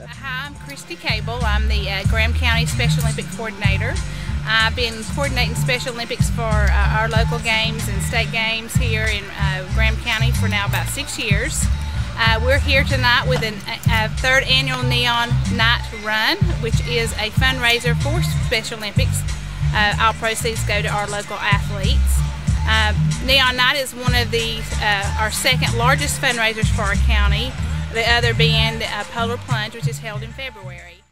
Hi, I'm Christy Cable. I'm the uh, Graham County Special Olympic Coordinator. I've been coordinating Special Olympics for uh, our local games and state games here in uh, Graham County for now about six years. Uh, we're here tonight with an, a, a third annual Neon Knight Run, which is a fundraiser for Special Olympics. Uh, all proceeds go to our local athletes. Uh, Neon Knight is one of the uh, our second largest fundraisers for our county, the other being uh, Polar Plunge, which is held in February.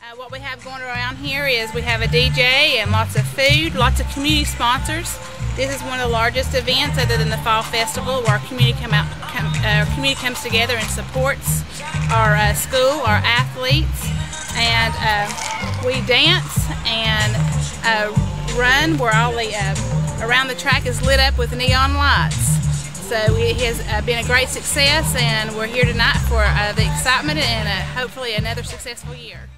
Uh, what we have going around here is we have a DJ and lots of food, lots of community sponsors. This is one of the largest events other than the Fall Festival where our community, come out, come, uh, our community comes together and supports our uh, school, our athletes, and uh, we dance and uh, run where all the uh, around the track is lit up with neon lights. So it has uh, been a great success and we're here tonight for the excitement and hopefully another successful year.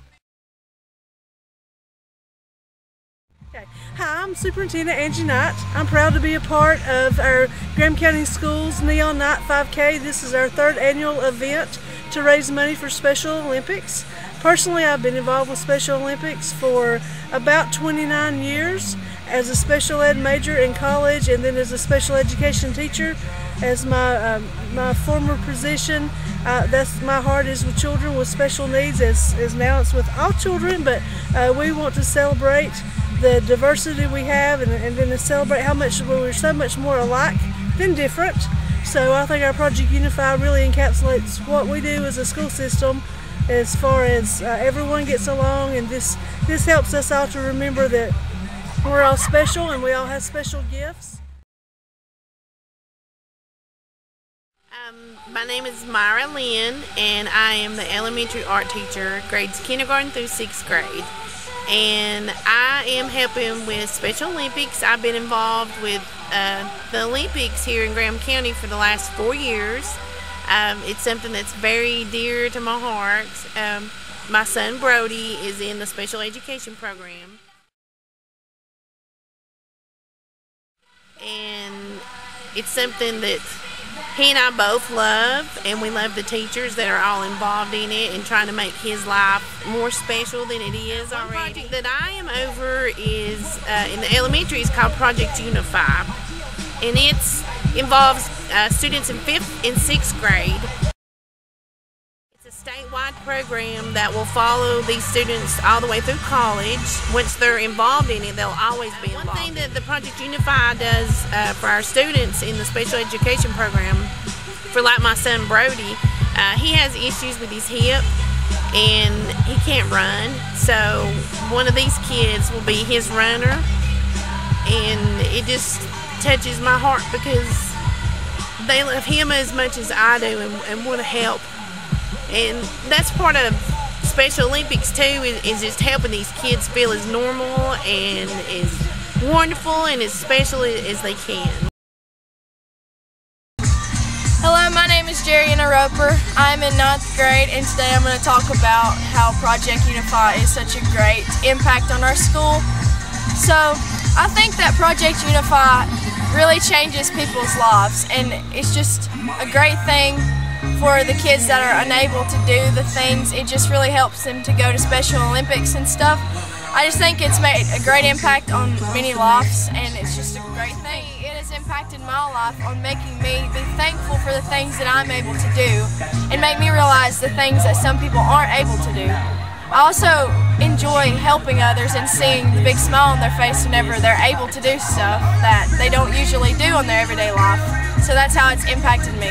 Okay. Hi, I'm Superintendent Angie Knight. I'm proud to be a part of our Graham County Schools Neon Knight 5K. This is our third annual event to raise money for Special Olympics. Personally, I've been involved with Special Olympics for about 29 years as a special ed major in college and then as a special education teacher as my um, my former position uh, that's my heart is with children with special needs as, as now it's with all children but uh, we want to celebrate the diversity we have and, and then to celebrate how much we're so much more alike than different. So I think our Project Unify really encapsulates what we do as a school system as far as uh, everyone gets along and this, this helps us all to remember that we're all special and we all have special gifts. Um, my name is Myra Lynn and I am the elementary art teacher, grades kindergarten through sixth grade and I am helping with Special Olympics. I've been involved with uh, the Olympics here in Graham County for the last four years. Um, it's something that's very dear to my heart. Um, my son Brody is in the special education program. And it's something that he and I both love, and we love the teachers that are all involved in it and trying to make his life more special than it is already. One project that I am over is uh, in the elementary is called Project Unify, and it involves uh, students in fifth and sixth grade statewide program that will follow these students all the way through college. Once they're involved in it, they'll always be involved. One thing that the Project Unify does uh, for our students in the special education program, for like my son Brody, uh, he has issues with his hip and he can't run. So one of these kids will be his runner, and it just touches my heart because they love him as much as I do and, and want to help and that's part of Special Olympics too is, is just helping these kids feel as normal and as wonderful and as special as they can. Hello, my name is Jerriana Roper. I'm in ninth grade and today I'm going to talk about how Project Unify is such a great impact on our school. So I think that Project Unify really changes people's lives and it's just a great thing for the kids that are unable to do the things. It just really helps them to go to Special Olympics and stuff. I just think it's made a great impact on many lives and it's just a great thing. It has impacted my life on making me be thankful for the things that I'm able to do and make me realize the things that some people aren't able to do. I also enjoy helping others and seeing the big smile on their face whenever they're able to do stuff that they don't usually do in their everyday life. So that's how it's impacted me.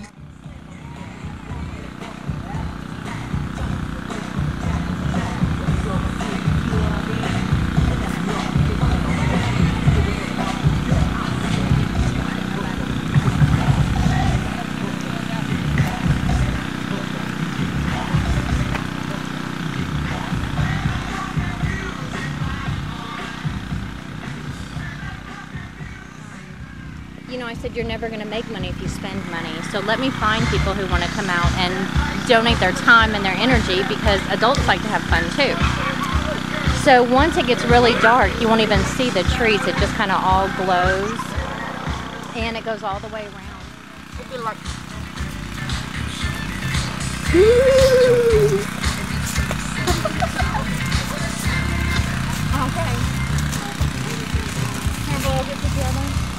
I said, you're never going to make money if you spend money. So let me find people who want to come out and donate their time and their energy because adults like to have fun too. So once it gets really dark, you won't even see the trees. It just kind of all glows and it goes all the way around. Okay. Can we all get together?